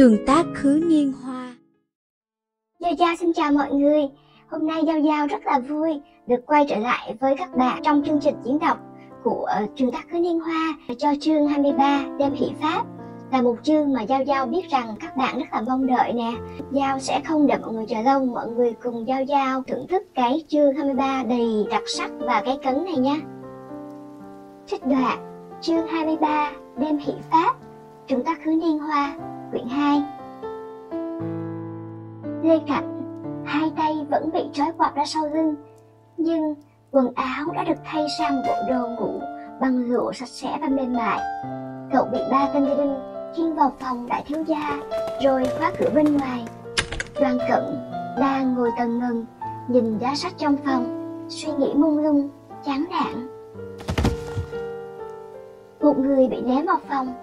Trường tác khứ niên hoa. Giao Giao xin chào mọi người. Hôm nay Giao Giao rất là vui được quay trở lại với các bạn trong chương trình diễn đọc của ờ, trường tác khứ niên hoa cho chương 23 đêm hỷ pháp. Là một chương mà Giao Giao biết rằng các bạn rất là mong đợi nè. Giao sẽ không để mọi người chờ lâu. Mọi người cùng Giao Giao thưởng thức cái chương 23 đầy đặc sắc và cái cấn này nha Trích đoạn, chương 23 đêm hỷ pháp chúng ta khứ niên hoa quyển 2 Lê Khạnh hai tay vẫn bị trói quặp ra sau lưng, nhưng quần áo đã được thay sang bộ đồ ngủ bằng lụa sạch sẽ và mềm mại. Cậu bị ba tên gia đình khiêng vào phòng đại thiếu gia, rồi khóa cửa bên ngoài. Đoàn cận đang ngồi tần ngần, nhìn giá sách trong phòng, suy nghĩ mông lung, chán nản. Một người bị ném vào phòng,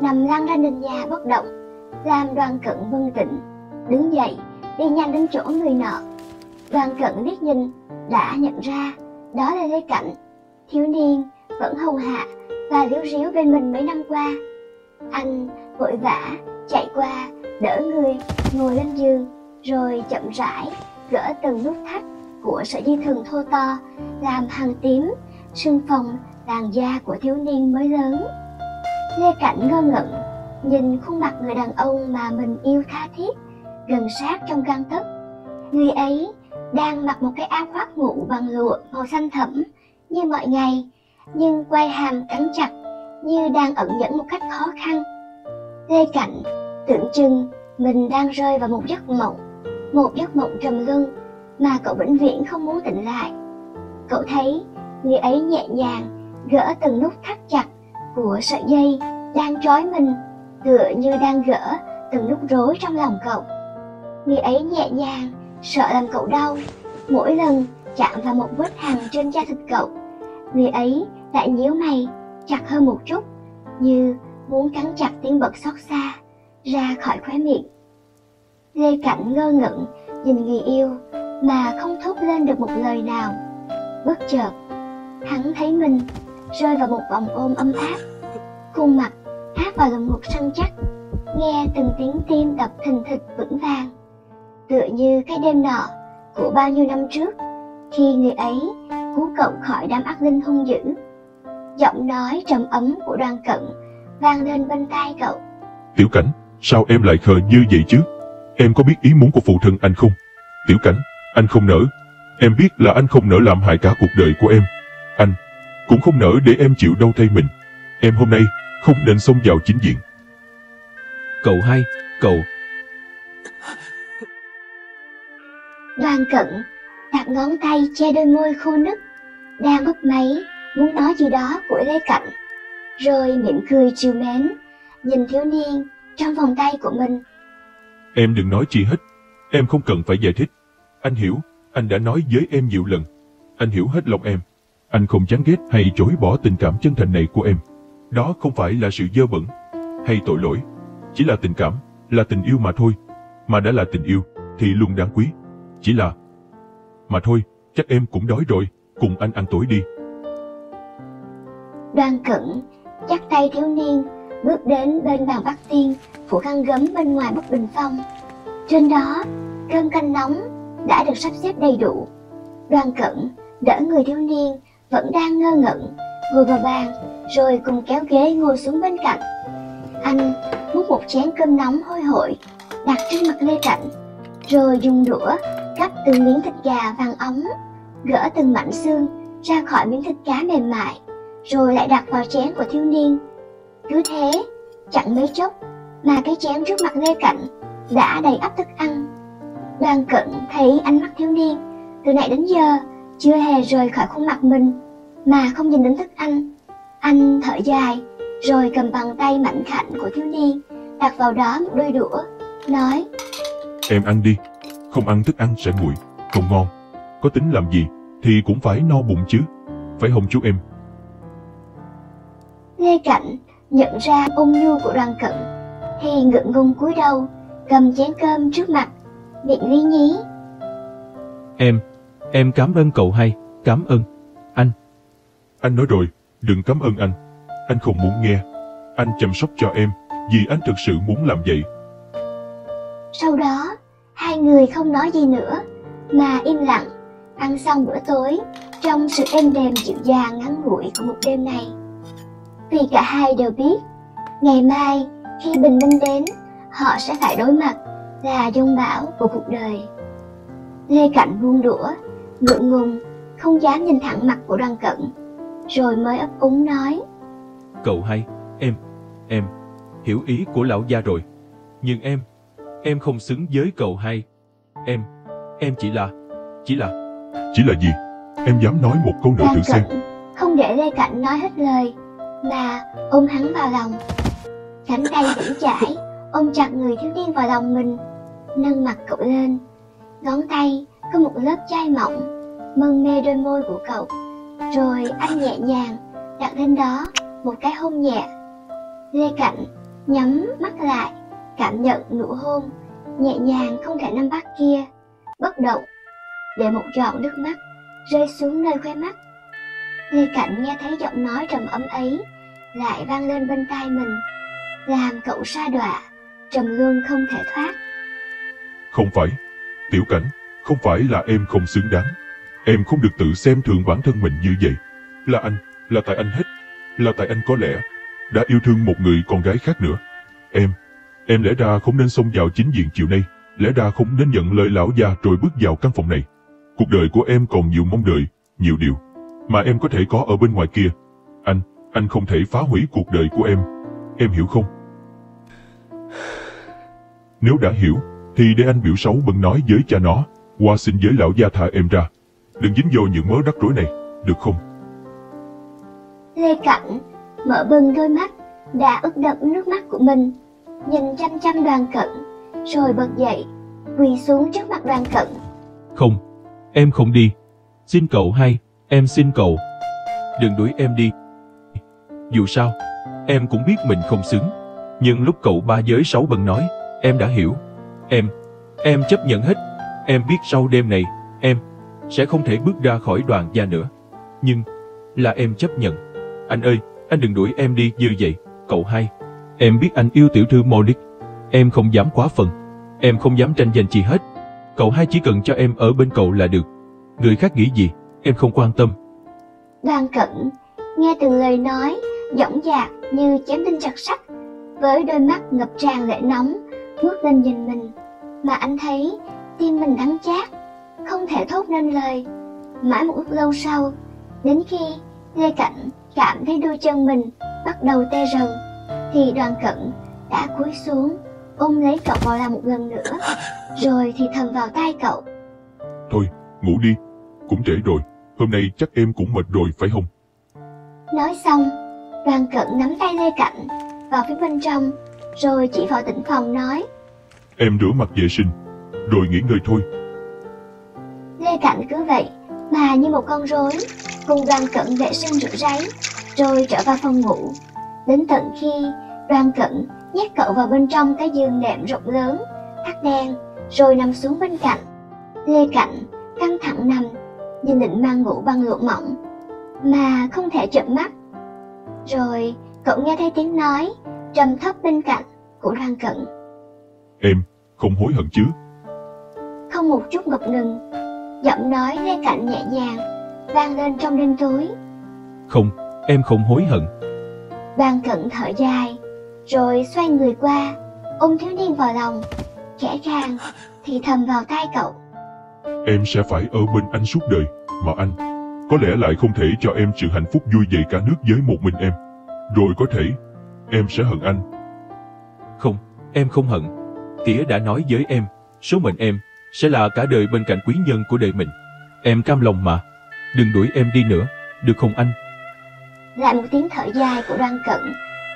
nằm lăn ra nền nhà bất động làm đoàn cận vân tịnh, đứng dậy, đi nhanh đến chỗ người nợ. Đoàn cận liếc nhìn, đã nhận ra đó là lê cảnh. Thiếu niên vẫn hầu hạ và liếu ríu bên mình mấy năm qua. Anh vội vã chạy qua, đỡ người ngồi lên giường, rồi chậm rãi gỡ từng nút thắt của sợi dây thừng thô to, làm hàng tím sưng phồng làn da của thiếu niên mới lớn. Lê cảnh ngơ ngẩn nhìn khuôn mặt người đàn ông mà mình yêu tha thiết, gần sát trong găng tấc. Người ấy đang mặc một cái áo khoác ngủ bằng lụa màu xanh thẫm, như mọi ngày, nhưng quay hàm cắn chặt, như đang ẩn nhẫn một cách khó khăn. Lê cạnh tưởng chừng mình đang rơi vào một giấc mộng, một giấc mộng trầm luân mà cậu vĩnh viễn không muốn tỉnh lại. Cậu thấy người ấy nhẹ nhàng, gỡ từng nút thắt chặt của sợi dây đang trói mình tựa như đang gỡ từng nút rối trong lòng cậu. Người ấy nhẹ nhàng, sợ làm cậu đau. Mỗi lần chạm vào một vết hằn trên da thịt cậu, người ấy lại nhíu mày, chặt hơn một chút, như muốn cắn chặt tiếng bật xót xa, ra khỏi khóe miệng. Lê cảnh ngơ ngẩn, nhìn người yêu mà không thốt lên được một lời nào. Bất chợt, hắn thấy mình rơi vào một vòng ôm ấm áp, khuôn mặt áp vào lồng ngực săn chắc, nghe từng tiếng tim đập thình thịch vững vàng. Tựa như cái đêm nọ của bao nhiêu năm trước, khi người ấy cứu cậu khỏi đám ác linh hung dữ. Giọng nói trầm ấm của đoàn cận vang lên bên tai cậu. Tiểu cảnh, sao em lại khờ như vậy chứ? Em có biết ý muốn của phụ thân anh không? Tiểu cảnh, anh không nỡ. Em biết là anh không nỡ làm hại cả cuộc đời của em. Anh cũng không nỡ để em chịu đau thay mình. Em hôm nay không nên xông vào chính diện. Cậu hai cậu đoàn cận đặt ngón tay che đôi môi khô nứt. Đang bấp máy muốn nói gì đó của lê cảnh rồi mỉm cười trìu mến nhìn thiếu niên trong vòng tay của mình. Em đừng nói chi hết. Em không cần phải giải thích. Anh hiểu anh đã nói với em nhiều lần. Anh hiểu hết lòng em. Anh không chán ghét hay chối bỏ tình cảm chân thành này của em đó không phải là sự dơ bẩn hay tội lỗi, chỉ là tình cảm, là tình yêu mà thôi. Mà đã là tình yêu thì luôn đáng quý. Chỉ là, mà thôi, chắc em cũng đói rồi, cùng anh ăn tối đi. Đoan cẩn chắc tay thiếu niên, bước đến bên bàn Bắc tiên, phủ khăn gấm bên ngoài bức bình phong. Trên đó, cơm canh nóng đã được sắp xếp đầy đủ. Đoan cẩn đỡ người thiếu niên vẫn đang ngơ ngẩn ngồi vào bàn, rồi cùng kéo ghế ngồi xuống bên cạnh. Anh múc một chén cơm nóng hôi hổi, đặt trên mặt lê cảnh, rồi dùng đũa cắt từng miếng thịt gà vàng óng gỡ từng mảnh xương ra khỏi miếng thịt cá mềm mại, rồi lại đặt vào chén của thiếu niên. Cứ thế, chẳng mấy chốc, mà cái chén trước mặt lê cảnh đã đầy ắp thức ăn. Đoàn cận thấy ánh mắt thiếu niên, từ nãy đến giờ, chưa hề rời khỏi khuôn mặt mình mà không nhìn đến thức ăn. Anh thở dài rồi cầm bàn tay mạnh khảnh của thiếu niên đặt vào đó một đôi đũa nói em ăn đi không ăn thức ăn sẽ nguội không ngon. Có tính làm gì thì cũng phải no bụng chứ phải không chú em? Lê cảnh nhận ra ôn nhu của đoàn cận thì ngượng ngùng cúi đầu cầm chén cơm trước mặt miệng lý nhí. Em em cảm ơn cậu hai cảm ơn anh nói rồi đừng cảm ơn anh anh không muốn nghe anh chăm sóc cho em vì anh thực sự muốn làm vậy Sau đó, hai người không nói gì nữa, mà im lặng, ăn xong bữa tối trong sự êm đềm dịu dàng ngắn ngủi của một đêm này. Vì cả hai đều biết, ngày mai khi bình minh đến, họ sẽ phải đối mặt là dông bão của cuộc đời. Lê Cảnh buông đũa, ngượng ngùng, không dám nhìn thẳng mặt của đoàn cận, rồi mới ấp úng nói. Cậu hay, em, em, hiểu ý của lão gia rồi. Nhưng em, em không xứng với cậu hay. Em, em chỉ là, chỉ là, Chỉ là gì? Em dám nói một câu nữa thử xem. không để Lê Cảnh nói hết lời, mà ôm hắn vào lòng. Cánh tay vững chãi, ôm chặt người thiếu niên vào lòng mình, nâng mặt cậu lên. Ngón tay có một lớp chai mỏng, mân mê đôi môi của cậu. Rồi anh nhẹ nhàng đặt lên đó một cái hôn nhẹ. Lê Cạnh nhắm mắt lại, cảm nhận nụ hôn nhẹ nhàng không thể nắm bắt kia, bất động, để một giọt nước mắt rơi xuống nơi khóe mắt. Lê Cạnh nghe thấy giọng nói trầm ấm ấy lại vang lên bên tai mình, làm cậu sa đọa, trầm luân không thể thoát. Không phải. Tiểu cảnh, không phải là em không xứng đáng. Em không được tự xem thường bản thân mình như vậy. Là anh, là tại anh hết. Là tại anh có lẽ đã yêu thương một người con gái khác nữa. Em, em lẽ ra không nên xông vào chính diện chiều nay. Lẽ ra không nên nhận lời lão già rồi bước vào căn phòng này. Cuộc đời của em còn nhiều mong đợi, nhiều điều mà em có thể có ở bên ngoài kia. Anh, anh không thể phá hủy cuộc đời của em. Em hiểu không? Nếu đã hiểu, thì để anh biểu xấu bận nói với cha nó, qua xin với lão gia thả em ra. Đừng dính vô những mớ rắc rối này, được không? Lê Cảnh mở bừng đôi mắt đã ướt đẫm nước mắt của mình, nhìn chăm chăm đoàn cận, rồi bật dậy, quỳ xuống trước mặt đoàn cận. không, em không đi. Xin cậu hay, em xin cậu. Đừng đuổi em đi. Dù sao, em cũng biết mình không xứng. Nhưng lúc cậu ba giới sáu bần nói, em đã hiểu. Em, em chấp nhận hết. Em biết sau đêm này, em sẽ không thể bước ra khỏi đoàn gia nữa. Nhưng, là em chấp nhận. Anh ơi, anh đừng đuổi em đi như vậy, cậu hai. Em biết anh yêu tiểu thư Monique. Em không dám quá phần. Em không dám tranh giành chi hết. Cậu hai chỉ cần cho em ở bên cậu là được. Người khác nghĩ gì, em không quan tâm. Đoàn cận nghe từng lời nói, dõng dạc như chém đinh chặt sắt, với đôi mắt ngập tràn lệ nóng, ngước lên nhìn mình, mà anh thấy tim mình đắng chát, không thể thốt nên lời. Mãi một lúc lâu sau, đến khi Lê Cảnh cảm thấy đôi chân mình bắt đầu tê rần, thì đoàn cận đã cúi xuống, ôm lấy cậu vào lòng một lần nữa, rồi thì thầm vào tai cậu. Thôi, ngủ đi. Cũng trễ rồi. Hôm nay chắc em cũng mệt rồi phải không? Nói xong, đoàn cận nắm tay Lê Cảnh vào phía bên trong, rồi chỉ vào tĩnh phòng nói. Em rửa mặt vệ sinh, rồi nghỉ ngơi thôi. Lê Cảnh cứ vậy mà như một con rối, cùng đoàn cận vệ sinh rửa ráy, rồi trở vào phòng ngủ. Đến tận khi đoàn cận nhét cậu vào bên trong cái giường nệm rộng lớn, thắt đen, rồi nằm xuống bên cạnh. Lê Cảnh căng thẳng nằm, nhìn định mang ngủ băng lụa mỏng, mà không thể chợp mắt. Rồi cậu nghe thấy tiếng nói trầm thấp bên cạnh của đoàn cận, Em, không hối hận chứ? không một chút ngập ngừng. Giọng nói Lê Cảnh nhẹ nhàng vang lên trong đêm tối. Không, em không hối hận. Đoàn cận thở dài, rồi xoay người qua, ôm thiếu niên vào lòng, khẽ khàng thì thầm vào tai cậu. Em sẽ phải ở bên anh suốt đời, mà anh có lẽ lại không thể cho em sự hạnh phúc vui vậy cả nước với một mình em. Rồi có thể, em sẽ hận anh. Không, em không hận. Tía đã nói với em, số mệnh em sẽ là cả đời bên cạnh quý nhân của đời mình. Em cam lòng mà. Đừng đuổi em đi nữa, được không anh? Lại một tiếng thở dài của đoàn cận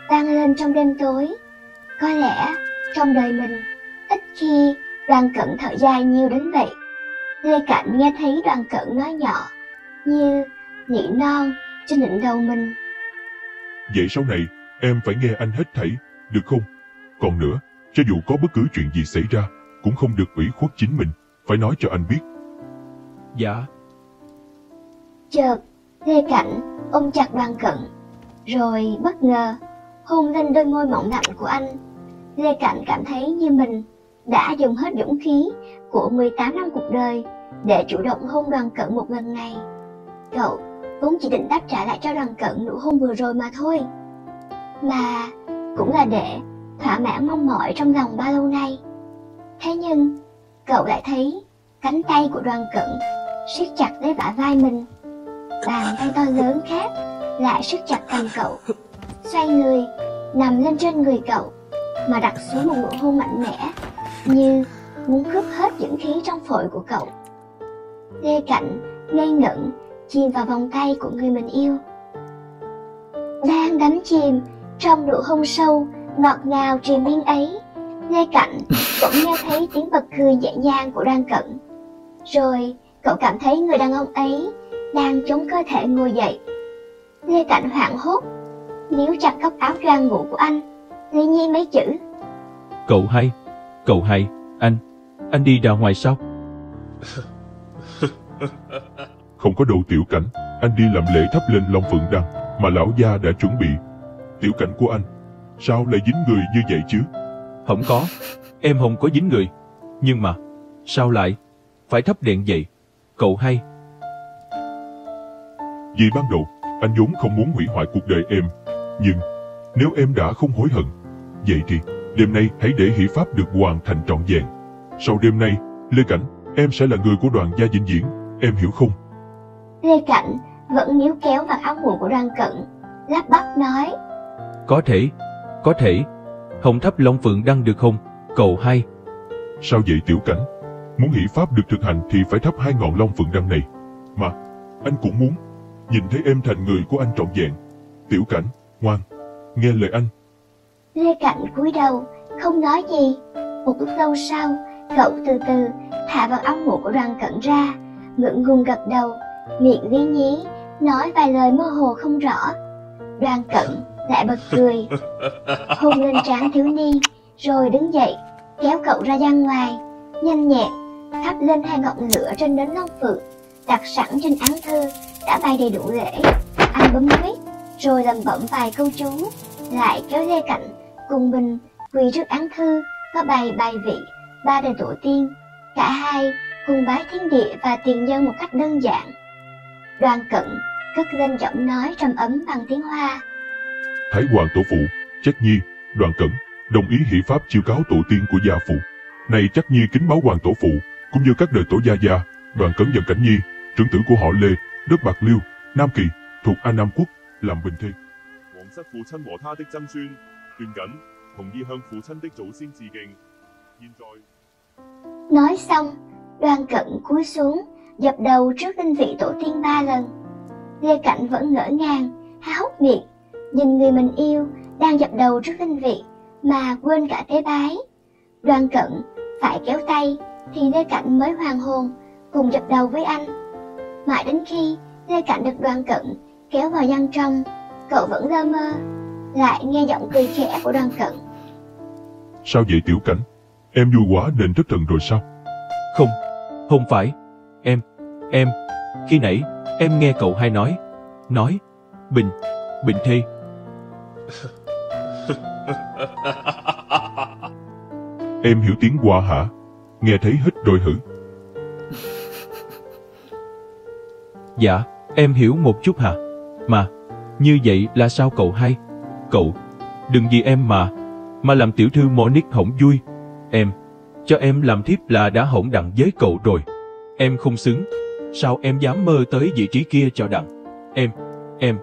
vang lên trong đêm tối. Có lẽ trong đời mình ít khi đoàn cận thở dài nhiều đến vậy. Lê Cảnh nghe thấy đoàn cận nói nhỏ như nỉ non trên đỉnh đầu mình. Vậy sau này, em phải nghe anh hết thảy, được không? Còn nữa, cho dù có bất cứ chuyện gì xảy ra, cũng không được ủy khuất chính mình, phải nói cho anh biết. Dạ, Chợt, Lê Cảnh ôm chặt đoàn cận, rồi bất ngờ hôn lên đôi môi mỏng lạnh của anh. Lê Cảnh cảm thấy như mình đã dùng hết dũng khí của 18 năm cuộc đời để chủ động hôn đoàn cận một lần này. Cậu vốn chỉ định đáp trả lại cho đoàn cận nụ hôn vừa rồi mà thôi. Mà cũng là để thỏa mãn mong mỏi trong lòng bao lâu nay. Thế nhưng, cậu lại thấy cánh tay của đoàn cận siết chặt lấy bả vai mình. Bàn tay to lớn khác lại siết chặt cầm cậu, xoay người, nằm lên trên người cậu mà đặt xuống một nụ hôn mạnh mẽ như muốn cướp hết dưỡng khí trong phổi của cậu. Lê cạnh ngây ngẩn chìm vào vòng tay của người mình yêu. Đang đắm chìm trong nụ hôn sâu, ngọt ngào triền miên ấy, Lê Cảnh cũng nghe thấy tiếng bật cười nhẹ nhàng của Đoan Cận. Rồi cậu cảm thấy người đàn ông ấy đang chống cơ thể ngồi dậy. Lê Cảnh hoảng hốt, níu chặt góc áo choàng ngủ của anh, Lê Nhi mấy chữ. Cậu hai, cậu hai, anh, anh đi ra ngoài sao? Không có đâu tiểu cảnh, anh đi làm lễ thắp lên Long Phượng Đăng mà lão gia đã chuẩn bị. Tiểu cảnh của anh, sao lại dính người như vậy chứ? Không có, em không có dính người. Nhưng mà, sao lại? Phải thắp đèn vậy. Cậu hai, Vì ban đầu, anh vốn không muốn hủy hoại cuộc đời em. Nhưng, nếu em đã không hối hận, vậy thì đêm nay hãy để hỷ pháp được hoàn thành trọn vẹn. Sau đêm nay, Lê Cảnh, em sẽ là người của đoàn gia dinh diễn, em hiểu không? Lê Cảnh vẫn níu kéo vào áo ngủ của Đoan Cận, lắp bắp nói. có thể, có thể. Không thắp Long Phượng Đăng được không? Cậu hai, Sao vậy tiểu cảnh? Muốn hỷ pháp được thực hành thì phải thắp hai ngọn long phượng đăng này. Mà, anh cũng muốn nhìn thấy em thành người của anh trọn vẹn. Tiểu cảnh, ngoan, nghe lời anh. Lê Cảnh cúi đầu, không nói gì. Một lúc lâu sau, cậu từ từ thả vào áo ngủ của đoàn cận ra, ngượng ngùng gật đầu, miệng lý nhí, nói vài lời mơ hồ không rõ. Đoàn cận lại bật cười, hôn lên trán thiếu niên, rồi đứng dậy, kéo cậu ra gian ngoài, nhanh nhẹn, thắp lên hai ngọn lửa trên đến long phượng, đặt sẵn trên án thư, đã bày đầy đủ lễ. Anh bấm nút, rồi lẩm bẩm vài câu chú, lại kéo Lê cạnh cùng mình quỳ trước án thư có bày bài vị ba đời tổ tiên. Cả hai cùng bái thiên địa và tiền nhân một cách đơn giản. Đoàn cận cất lên giọng nói trầm ấm bằng tiếng hoa. Thái Hoàng Tổ Phụ, Trách Nhi, Đoàn Cẩn, đồng ý hỷ pháp chiêu cáo tổ tiên của gia phụ. Này Trách Nhi kính báo Hoàng Tổ Phụ, cũng như các đời tổ gia gia, Đoàn Cẩn dần Cảnh Nhi, trưởng tử của họ Lê, đất Bạc Liêu, Nam Kỳ, thuộc An Nam Quốc, làm bình thê. 皇室父亲和他的曾孙段紧同意向父亲的祖先致敬。现在 nói xong đoàn cận cúi xuống dập đầu trước linh vị tổ tiên ba lần lê cảnh vẫn ngỡ ngàng há hốc miệng nhìn người mình yêu đang dập đầu trước linh vị mà quên cả tế bái đoàn cận phải kéo tay thì lê cảnh mới hoàn hồn cùng dập đầu với anh mãi đến khi lê cảnh được đoàn cận kéo vào gian trong cậu vẫn lơ mơ lại nghe giọng cười khẽ của đoàn cận Sao vậy tiểu cảnh? Em vui quá nên thất thần rồi sao? không, không phải. Em, em, khi nãy, em nghe cậu hai nói, nói, bình, bình thê. Em hiểu tiếng qua hả? Nghe thấy hết rồi hử? Dạ, em hiểu một chút hả? Mà, như vậy là sao cậu hay? Cậu, đừng vì em mà, mà làm tiểu thư Monique hỏng vui. Em, cho em làm thiếp là đã hỏng đặng với cậu rồi. Em không xứng. Sao em dám mơ tới vị trí kia cho đặng? Em, em,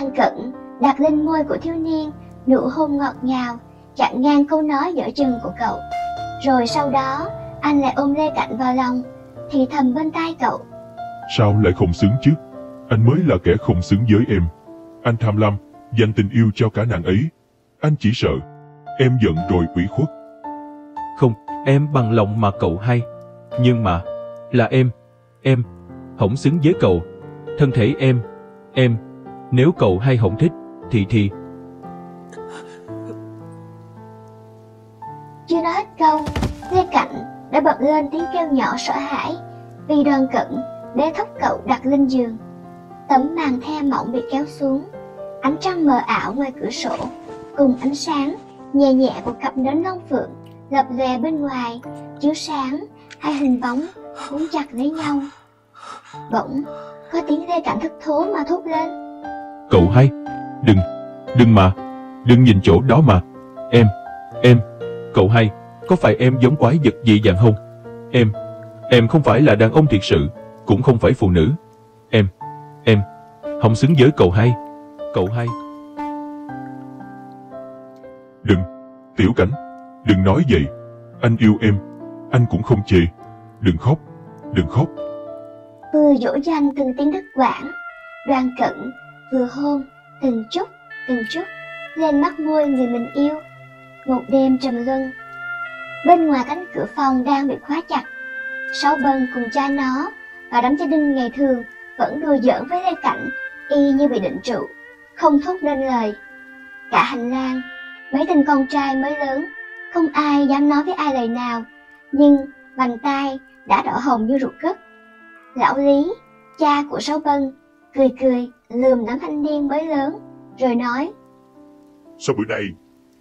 Đoan cận đặt lên môi của thiếu niên nụ hôn ngọt ngào chặn ngang câu nói giữa chừng của cậu rồi sau đó anh lại ôm lê cảnh vào lòng thì thầm bên tai cậu Sao lại không xứng chứ? Anh mới là kẻ không xứng với em. Anh tham lam, dành tình yêu cho cả nàng ấy. Anh chỉ sợ, em giận rồi ủy khuất. không, em bằng lòng mà cậu hay. Nhưng mà, là em, em, không xứng với cậu. Thân thể em, em, nếu cậu hay không thích, thì thì, chưa nói hết câu ngay cạnh đã bật lên tiếng kêu nhỏ sợ hãi vì đoàn cận để thúc cậu đặt lên giường tấm màn the mỏng bị kéo xuống Ánh trăng mờ ảo ngoài cửa sổ, cùng ánh sáng nhẹ nhẹ của cặp nến long phượng lập lòe bên ngoài, chiếu sáng hai hình bóng cuốn chặt lấy nhau. Bỗng có tiếng Lê Cảnh thức thố mà thốt lên. Cậu hai, đừng, đừng mà, đừng nhìn chỗ đó mà. Em, em, cậu hai, có phải em giống quái vật dị dạng không? Em, em không phải là đàn ông thiệt sự, cũng không phải phụ nữ. Em, em, không xứng với cậu hai. Cậu hai. Đừng, Tiểu Cảnh, đừng nói vậy. Anh yêu em, anh cũng không chê. Đừng khóc, đừng khóc. Vừa dỗ dành từng tiếng đứt quảng đoàn cận vừa hôn từng chút từng chút lên mắt môi người mình yêu. Một đêm trầm luân, bên ngoài cánh cửa phòng đang bị khóa chặt. Sáu bân cùng cha nó và đám gia đình ngày thường vẫn đùa giỡn với Lê Cảnh y như bị định trụ, không thốt nên lời. Cả hành lang, mấy tên con trai mới lớn, không ai dám nói với ai lời nào, nhưng bàn tay đã đỏ hồng như ruột cất. Lão Lý, cha của Sáu Bân, cười cười lườm đám thanh niên mới lớn, rồi nói, Sau bữa nay,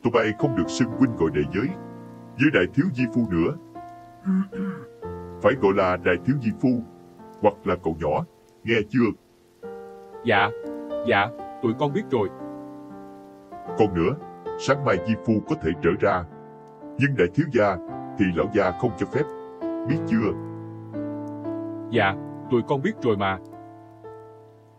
tụi bay không được xưng huynh gọi đệ giới, với đại thiếu di phu nữa. Phải gọi là đại thiếu di phu, hoặc là cậu nhỏ, nghe chưa? Dạ, dạ, tụi con biết rồi. Còn nữa, sáng mai di phu có thể trở ra, nhưng đại thiếu gia thì lão gia không cho phép, biết chưa? Dạ, tụi con biết rồi mà.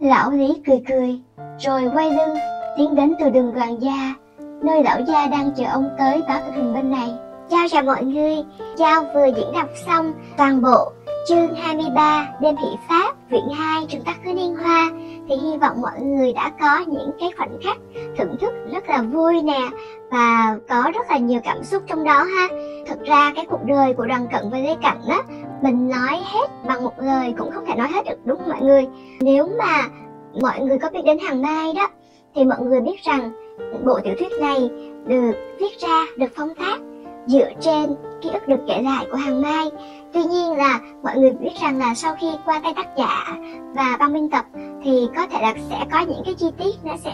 Lão Lý cười cười, rồi quay lưng, tiến đến từ đường đoàn gia, nơi lão gia đang chờ ông tới báo tình hình bên này. Chào chào mọi người, Giao vừa diễn đọc xong toàn bộ chương 23 đêm thị pháp viện 2 trường tác khứ niên hoa thì hy vọng mọi người đã có những cái khoảnh khắc thưởng thức rất là vui nè và có rất là nhiều cảm xúc trong đó ha thực ra cái cuộc đời của đoàn cận với lê cận á mình nói hết bằng một lời cũng không thể nói hết được, đúng không mọi người? Nếu mà mọi người có biết đến hàng mai đó, thì mọi người biết rằng bộ tiểu thuyết này được viết ra, được phong tác dựa trên ký ức được kể lại của hàng mai. Tuy nhiên là mọi người biết rằng là sau khi qua tay tác giả và ban biên tập thì có thể là sẽ có những cái chi tiết nó sẽ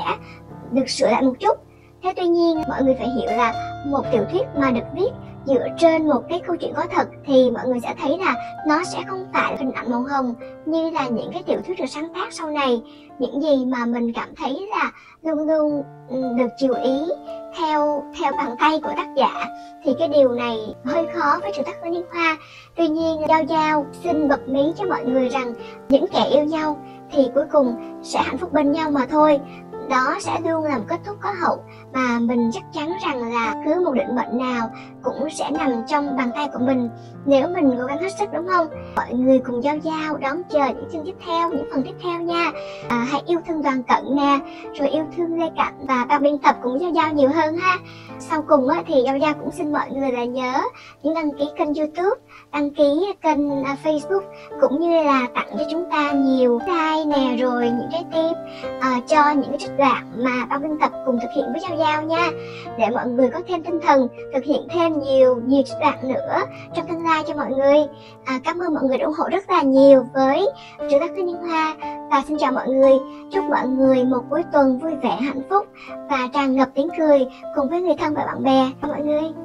được sửa lại một chút. Thế tuy nhiên, mọi người phải hiểu là một tiểu thuyết mà được viết dựa trên một cái câu chuyện có thật thì mọi người sẽ thấy là nó sẽ không phải là hình ảnh màu hồng như là những cái tiểu thuyết được sáng tác sau này. Những gì mà mình cảm thấy là luôn luôn được chiều ý theo theo bàn tay của tác giả thì cái điều này hơi khó với trường tác của liên hoa. Tuy nhiên, giao giao xin bật mí cho mọi người rằng những kẻ yêu nhau thì cuối cùng sẽ hạnh phúc bên nhau mà thôi đó sẽ luôn là một kết thúc có hậu. Mà mình chắc chắn rằng là cứ một định mệnh nào cũng sẽ nằm trong bàn tay của mình. Nếu mình cố gắng hết sức đúng không? Mọi người cùng giao giao đón chờ những chương tiếp theo những phần tiếp theo nha. À, hãy yêu thương đoàn cận nè rồi yêu thương lê cạnh và ban biên tập cũng giao giao nhiều hơn ha. Sau cùng á, thì giao giao cũng xin mọi người là nhớ những đăng ký kênh youtube đăng ký kênh à, facebook cũng như là tặng cho chúng ta nhiều like nè rồi những cái tip uh, à, cho những cái trích đoạn mà ban biên tập cùng thực hiện với giao giao nha. Để mọi người có thêm tinh thần thực hiện thêm nhiều nhiều đoạn nữa trong tương lai cho mọi người. À, cảm ơn mọi người đã ủng hộ rất là nhiều với trường tác Niên hoa. Và xin chào mọi người chúc mọi người một cuối tuần vui vẻ hạnh phúc và tràn ngập tiếng cười cùng với người thân và bạn bè mọi người.